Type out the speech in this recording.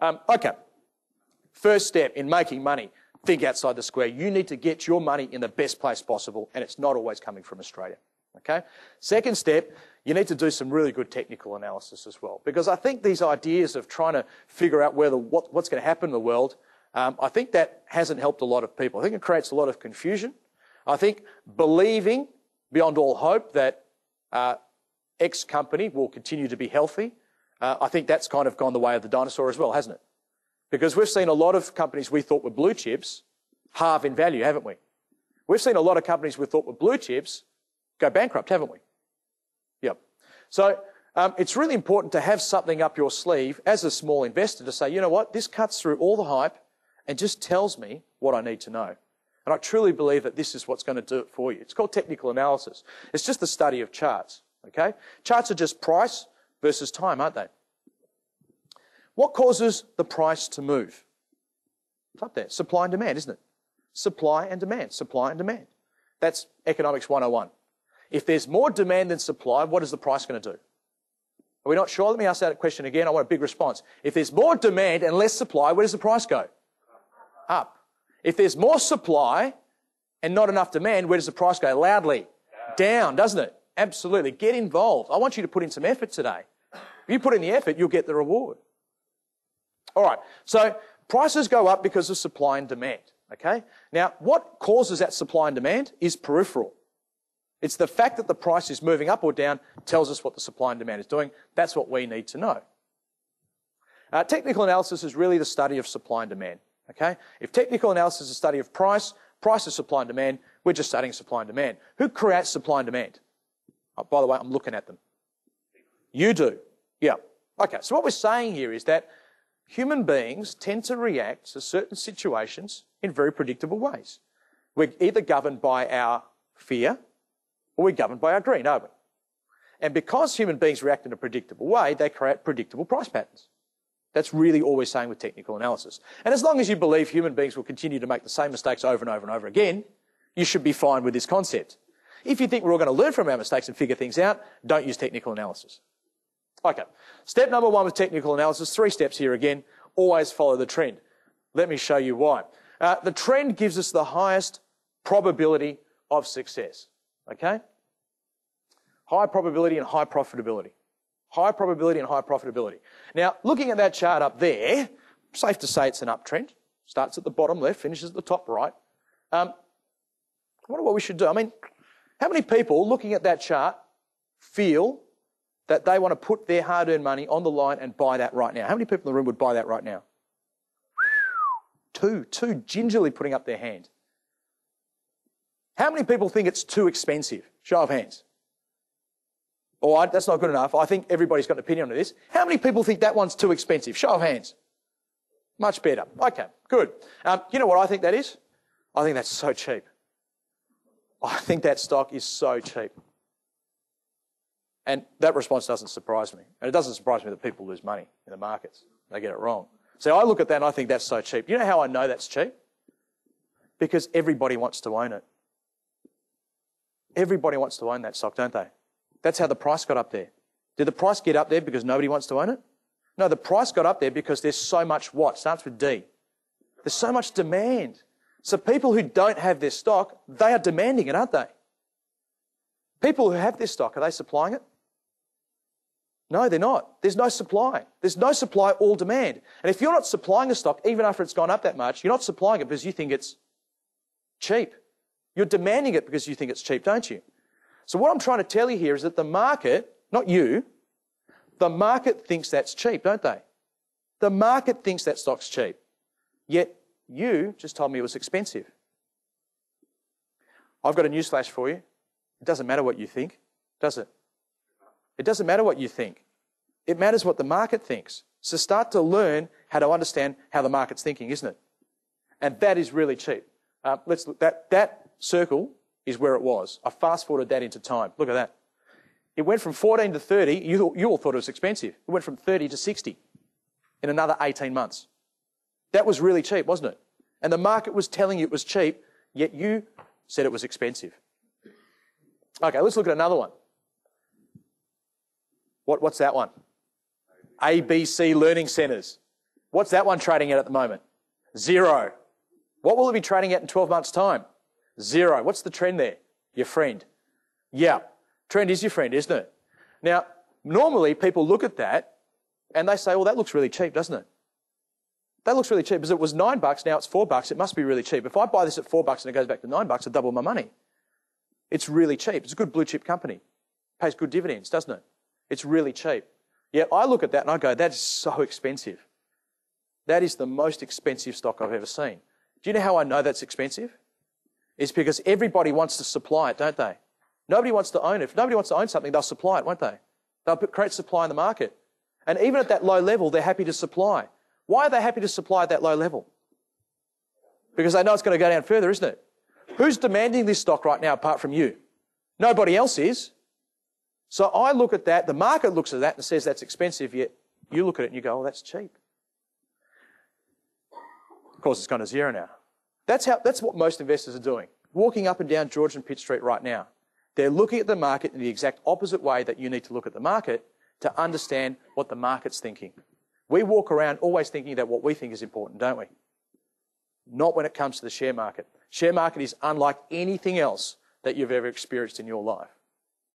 Um, okay. First step in making money, think outside the square. You need to get your money in the best place possible, and it's not always coming from Australia. Okay? Second step, you need to do some really good technical analysis as well. Because I think these ideas of trying to figure out whether what, what's going to happen in the world, um, I think that hasn't helped a lot of people. I think it creates a lot of confusion. I think believing beyond all hope that uh, X company will continue to be healthy, uh, I think that's kind of gone the way of the dinosaur as well, hasn't it? Because we've seen a lot of companies we thought were blue chips halve in value, haven't we? We've seen a lot of companies we thought were blue chips go bankrupt, haven't we? Yep. So um, it's really important to have something up your sleeve as a small investor to say, you know what, this cuts through all the hype and just tells me what I need to know. And I truly believe that this is what's going to do it for you. It's called technical analysis. It's just the study of charts. Okay? Charts are just price versus time, aren't they? What causes the price to move? It's up there. Supply and demand, isn't it? Supply and demand. Supply and demand. That's economics 101. If there's more demand than supply, what is the price going to do? Are we not sure? Let me ask that question again. I want a big response. If there's more demand and less supply, where does the price go? Up. If there's more supply and not enough demand, where does the price go? Loudly. Down, doesn't it? Absolutely. Get involved. I want you to put in some effort today. If you put in the effort, you'll get the reward. All right. So prices go up because of supply and demand. Okay. Now, what causes that supply and demand is peripheral. It's the fact that the price is moving up or down tells us what the supply and demand is doing. That's what we need to know. Uh, technical analysis is really the study of supply and demand. Okay? If technical analysis is a study of price, price is supply and demand, we're just studying supply and demand. Who creates supply and demand? Oh, by the way, I'm looking at them. You do. Yeah. Okay, so what we're saying here is that human beings tend to react to certain situations in very predictable ways. We're either governed by our fear or we're governed by our greed, aren't we? And because human beings react in a predictable way, they create predictable price patterns. That's really all we're saying with technical analysis. And as long as you believe human beings will continue to make the same mistakes over and over and over again, you should be fine with this concept. If you think we're all going to learn from our mistakes and figure things out, don't use technical analysis. Okay. Step number one with technical analysis, three steps here again, always follow the trend. Let me show you why. Uh, the trend gives us the highest probability of success. Okay? High probability and high profitability. High probability and high profitability. Now, looking at that chart up there, safe to say it's an uptrend. Starts at the bottom left, finishes at the top right. Um, I wonder what we should do. I mean, how many people looking at that chart feel that they want to put their hard earned money on the line and buy that right now? How many people in the room would buy that right now? Two, two gingerly putting up their hand. How many people think it's too expensive? Show of hands. All right, that's not good enough. I think everybody's got an opinion on this. How many people think that one's too expensive? Show of hands. Much better. Okay, good. Um, you know what I think that is? I think that's so cheap. I think that stock is so cheap. And that response doesn't surprise me. And it doesn't surprise me that people lose money in the markets. They get it wrong. So I look at that and I think that's so cheap. You know how I know that's cheap? Because everybody wants to own it. Everybody wants to own that stock, don't they? That's how the price got up there. Did the price get up there because nobody wants to own it? No, the price got up there because there's so much what? Starts with D. There's so much demand. So people who don't have their stock, they are demanding it, aren't they? People who have their stock, are they supplying it? No, they're not. There's no supply. There's no supply, all demand. And if you're not supplying a stock, even after it's gone up that much, you're not supplying it because you think it's cheap. You're demanding it because you think it's cheap, don't you? So what I'm trying to tell you here is that the market, not you, the market thinks that's cheap, don't they? The market thinks that stock's cheap. Yet you just told me it was expensive. I've got a newsflash for you. It doesn't matter what you think, does it? It doesn't matter what you think. It matters what the market thinks. So start to learn how to understand how the market's thinking, isn't it? And that is really cheap. Uh, let's look. That that circle is where it was. I fast forwarded that into time. Look at that. It went from 14 to 30. You, you all thought it was expensive. It went from 30 to 60 in another 18 months. That was really cheap, wasn't it? And the market was telling you it was cheap, yet you said it was expensive. Okay, let's look at another one. What, what's that one? ABC Learning Centres. What's that one trading at at the moment? Zero. What will it be trading at in 12 months' time? Zero. What's the trend there? Your friend. Yeah. Trend is your friend, isn't it? Now, normally people look at that and they say, well, that looks really cheap, doesn't it? That looks really cheap because it was nine bucks, now it's four bucks. It must be really cheap. If I buy this at four bucks and it goes back to nine bucks, I double my money. It's really cheap. It's a good blue chip company. Pays good dividends, doesn't it? It's really cheap. Yet I look at that and I go, that is so expensive. That is the most expensive stock I've ever seen. Do you know how I know that's expensive? It's because everybody wants to supply it, don't they? Nobody wants to own it. If nobody wants to own something, they'll supply it, won't they? They'll create supply in the market. And even at that low level, they're happy to supply. Why are they happy to supply at that low level? Because they know it's going to go down further, isn't it? Who's demanding this stock right now apart from you? Nobody else is. So I look at that, the market looks at that and says that's expensive, yet you look at it and you go, oh, that's cheap. Of course, it's gone to zero now. That's, how, that's what most investors are doing. Walking up and down George and Pitt Street right now. They're looking at the market in the exact opposite way that you need to look at the market to understand what the market's thinking. We walk around always thinking that what we think is important, don't we? Not when it comes to the share market. Share market is unlike anything else that you've ever experienced in your life.